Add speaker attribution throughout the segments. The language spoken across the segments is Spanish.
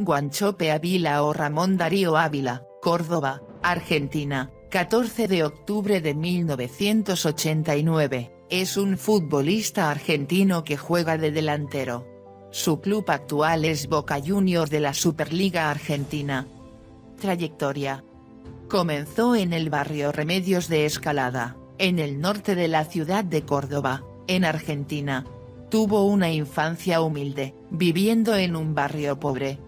Speaker 1: Guanchope Ávila o Ramón Darío Ávila, Córdoba, Argentina, 14 de octubre de 1989, es un futbolista argentino que juega de delantero. Su club actual es Boca Juniors de la Superliga Argentina. Trayectoria. Comenzó en el barrio Remedios de Escalada, en el norte de la ciudad de Córdoba, en Argentina. Tuvo una infancia humilde, viviendo en un barrio pobre.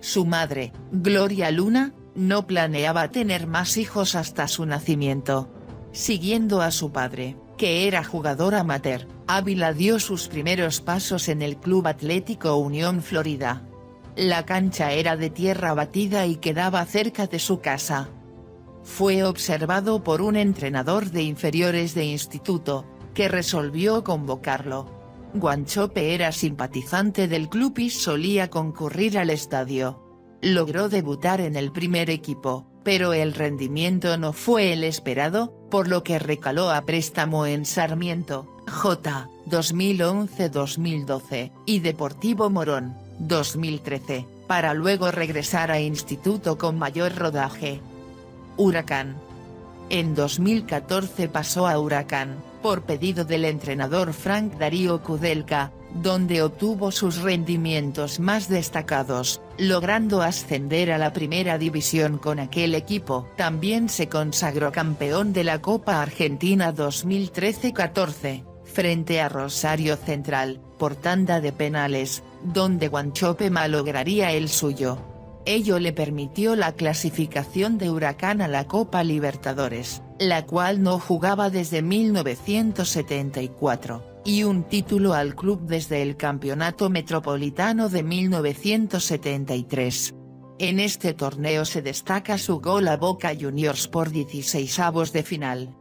Speaker 1: Su madre, Gloria Luna, no planeaba tener más hijos hasta su nacimiento. Siguiendo a su padre, que era jugador amateur, Ávila dio sus primeros pasos en el Club Atlético Unión Florida. La cancha era de tierra batida y quedaba cerca de su casa. Fue observado por un entrenador de inferiores de instituto, que resolvió convocarlo. Guanchope era simpatizante del club y solía concurrir al estadio. Logró debutar en el primer equipo, pero el rendimiento no fue el esperado, por lo que recaló a préstamo en Sarmiento, J. 2011-2012, y Deportivo Morón, 2013, para luego regresar a Instituto con mayor rodaje. Huracán. En 2014 pasó a Huracán, por pedido del entrenador Frank Darío Kudelka, donde obtuvo sus rendimientos más destacados, logrando ascender a la primera división con aquel equipo. También se consagró campeón de la Copa Argentina 2013-14, frente a Rosario Central, por tanda de penales, donde Guanchope malograría el suyo. Ello le permitió la clasificación de Huracán a la Copa Libertadores, la cual no jugaba desde 1974, y un título al club desde el Campeonato Metropolitano de 1973. En este torneo se destaca su gol a Boca Juniors por 16 avos de final.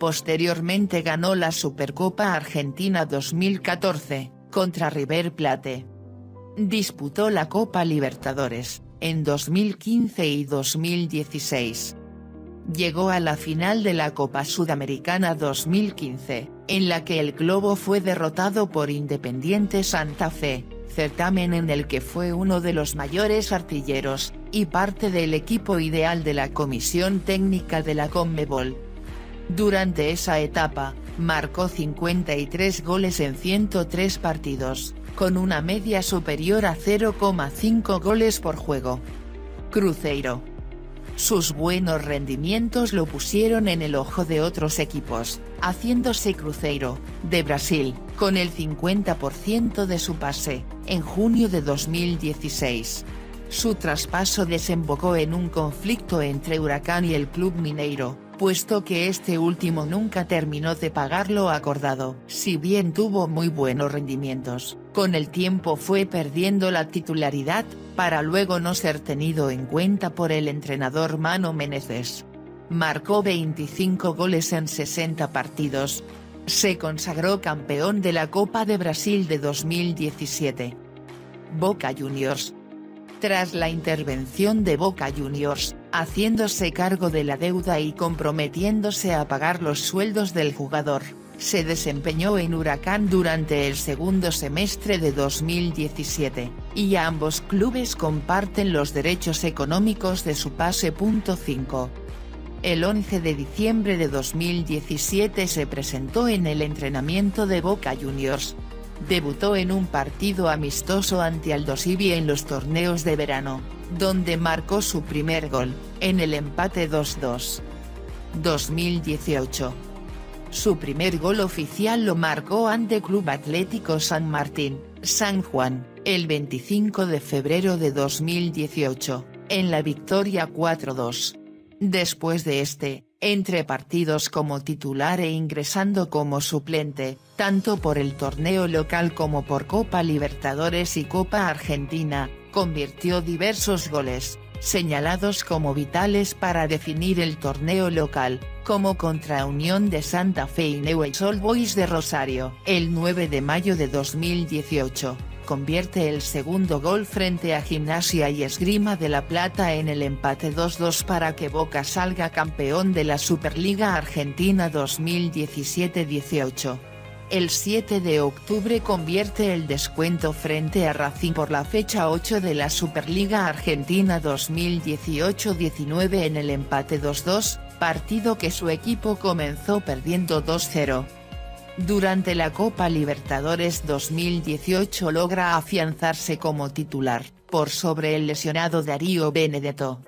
Speaker 1: Posteriormente ganó la Supercopa Argentina 2014, contra River Plate. Disputó la Copa Libertadores, en 2015 y 2016. Llegó a la final de la Copa Sudamericana 2015, en la que el Globo fue derrotado por Independiente Santa Fe, certamen en el que fue uno de los mayores artilleros, y parte del equipo ideal de la Comisión Técnica de la Conmebol. Durante esa etapa, marcó 53 goles en 103 partidos, con una media superior a 0,5 goles por juego. Cruzeiro. Sus buenos rendimientos lo pusieron en el ojo de otros equipos, haciéndose Cruzeiro, de Brasil, con el 50% de su pase, en junio de 2016. Su traspaso desembocó en un conflicto entre Huracán y el club mineiro, puesto que este último nunca terminó de pagar lo acordado. Si bien tuvo muy buenos rendimientos, con el tiempo fue perdiendo la titularidad, para luego no ser tenido en cuenta por el entrenador Mano Menezes. Marcó 25 goles en 60 partidos. Se consagró campeón de la Copa de Brasil de 2017. Boca Juniors, tras la intervención de Boca Juniors, haciéndose cargo de la deuda y comprometiéndose a pagar los sueldos del jugador, se desempeñó en Huracán durante el segundo semestre de 2017, y ambos clubes comparten los derechos económicos de su pase. 5. El 11 de diciembre de 2017 se presentó en el entrenamiento de Boca Juniors, Debutó en un partido amistoso ante Aldosivi en los torneos de verano, donde marcó su primer gol, en el empate 2-2. 2018. Su primer gol oficial lo marcó ante Club Atlético San Martín, San Juan, el 25 de febrero de 2018, en la victoria 4-2. Después de este, entre partidos como titular e ingresando como suplente, tanto por el torneo local como por Copa Libertadores y Copa Argentina, convirtió diversos goles, señalados como vitales para definir el torneo local, como contra Unión de Santa Fe y Newell's Old Boys de Rosario, el 9 de mayo de 2018 convierte el segundo gol frente a Gimnasia y Esgrima de la Plata en el empate 2-2 para que Boca salga campeón de la Superliga Argentina 2017-18. El 7 de octubre convierte el descuento frente a Racing por la fecha 8 de la Superliga Argentina 2018-19 en el empate 2-2, partido que su equipo comenzó perdiendo 2-0. Durante la Copa Libertadores 2018 logra afianzarse como titular, por sobre el lesionado Darío Benedetto.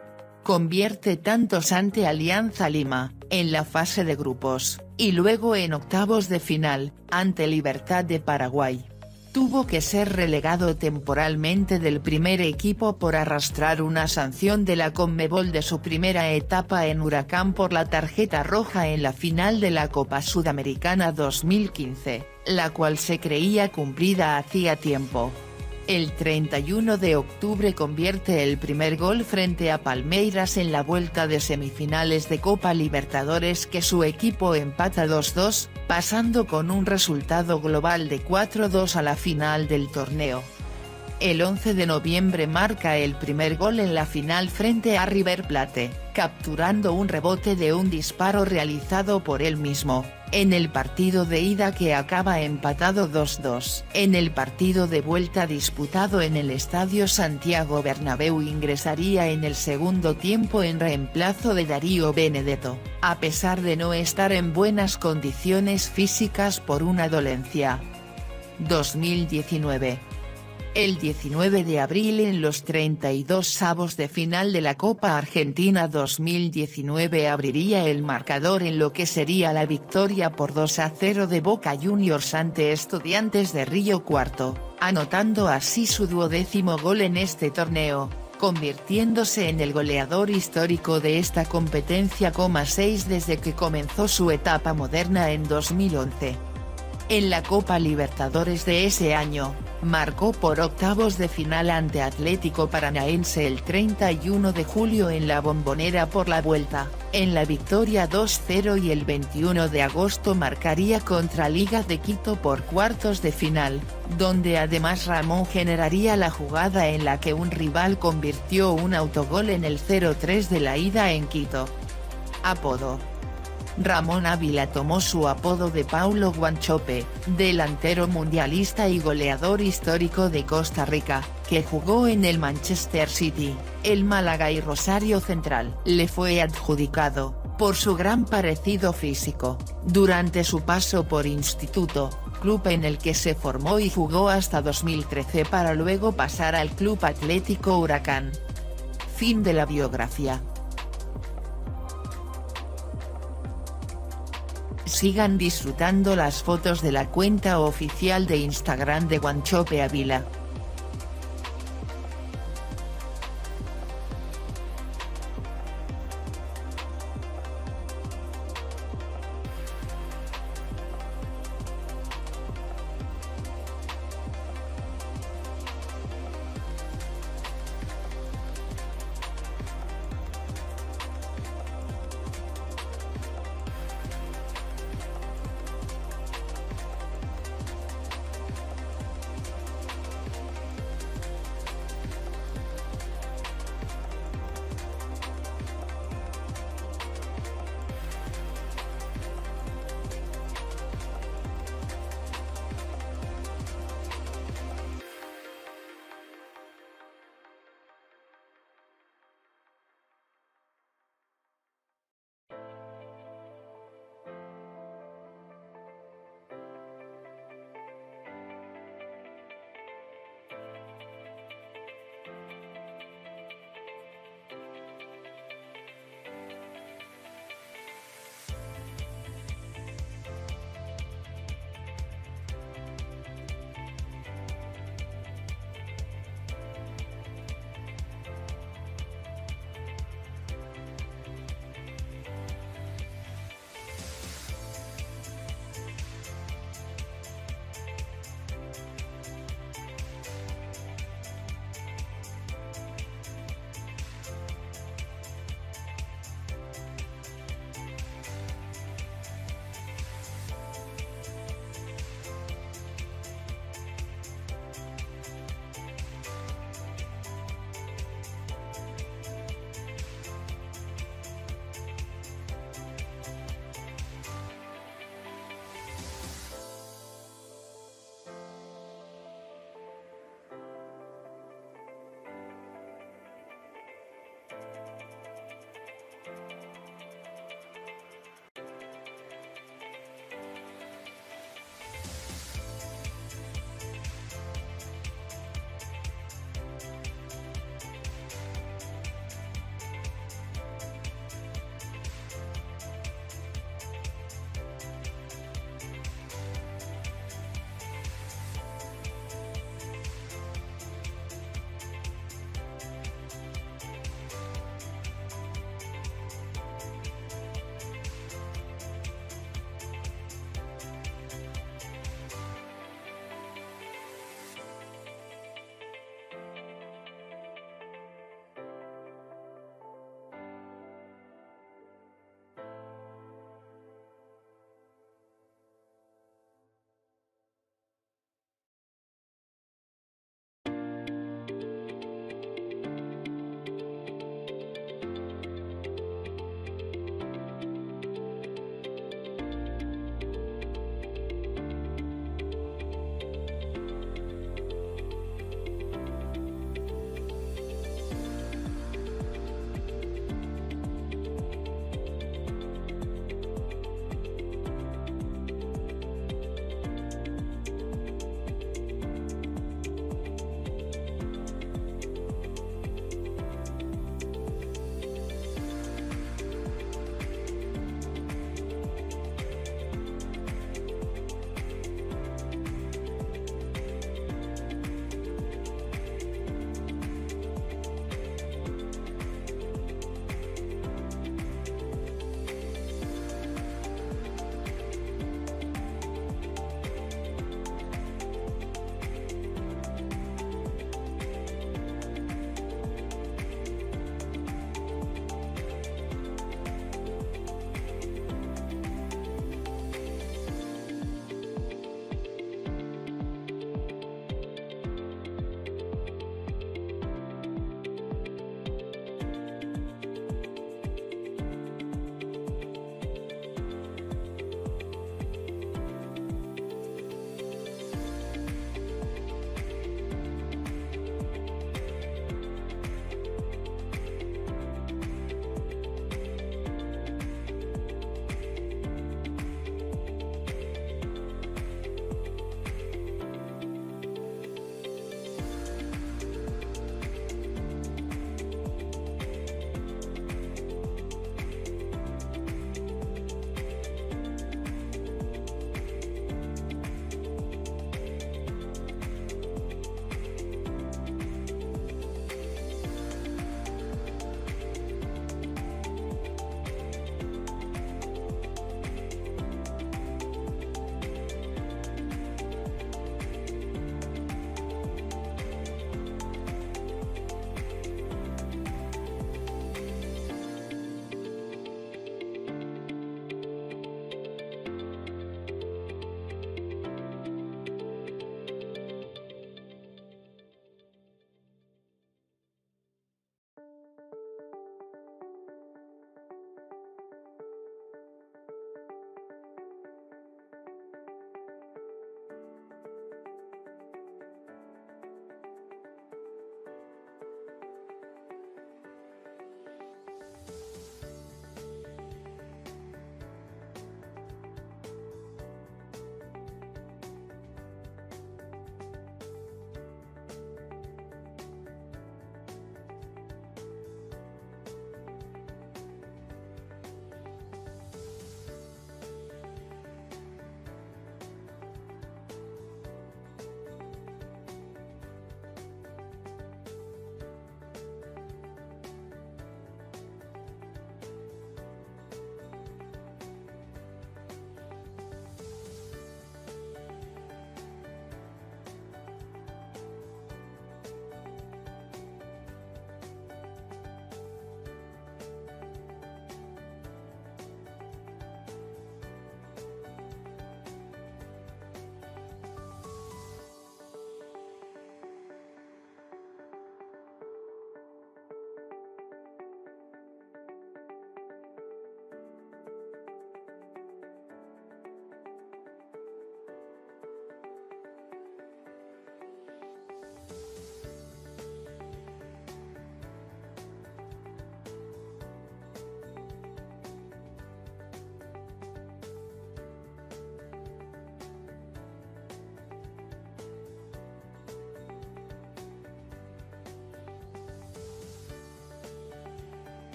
Speaker 1: Convierte tantos ante Alianza Lima, en la fase de grupos, y luego en octavos de final, ante Libertad de Paraguay. Tuvo que ser relegado temporalmente del primer equipo por arrastrar una sanción de la Conmebol de su primera etapa en Huracán por la tarjeta roja en la final de la Copa Sudamericana 2015, la cual se creía cumplida hacía tiempo. El 31 de octubre convierte el primer gol frente a Palmeiras en la vuelta de semifinales de Copa Libertadores que su equipo empata 2-2, pasando con un resultado global de 4-2 a la final del torneo. El 11 de noviembre marca el primer gol en la final frente a River Plate, capturando un rebote de un disparo realizado por él mismo, en el partido de ida que acaba empatado 2-2. En el partido de vuelta disputado en el Estadio Santiago Bernabéu ingresaría en el segundo tiempo en reemplazo de Darío Benedetto, a pesar de no estar en buenas condiciones físicas por una dolencia. 2019 el 19 de abril en los 32 avos de final de la Copa Argentina 2019 abriría el marcador en lo que sería la victoria por 2 a 0 de Boca Juniors ante Estudiantes de Río Cuarto, anotando así su duodécimo gol en este torneo, convirtiéndose en el goleador histórico de esta competencia. 6 desde que comenzó su etapa moderna en 2011. En la Copa Libertadores de ese año, marcó por octavos de final ante Atlético Paranaense el 31 de julio en la Bombonera por la vuelta, en la victoria 2-0 y el 21 de agosto marcaría contra Liga de Quito por cuartos de final, donde además Ramón generaría la jugada en la que un rival convirtió un autogol en el 0-3 de la ida en Quito. Apodo Ramón Ávila tomó su apodo de Paulo Guanchope, delantero mundialista y goleador histórico de Costa Rica, que jugó en el Manchester City, el Málaga y Rosario Central. Le fue adjudicado, por su gran parecido físico, durante su paso por Instituto, club en el que se formó y jugó hasta 2013 para luego pasar al Club Atlético Huracán. Fin de la biografía. Sigan disfrutando las fotos de la cuenta oficial de Instagram de Guanchope Avila.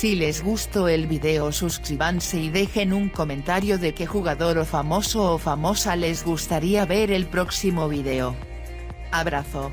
Speaker 1: Si les gustó el video suscríbanse y dejen un comentario de qué jugador o famoso o famosa les gustaría ver el próximo video. Abrazo.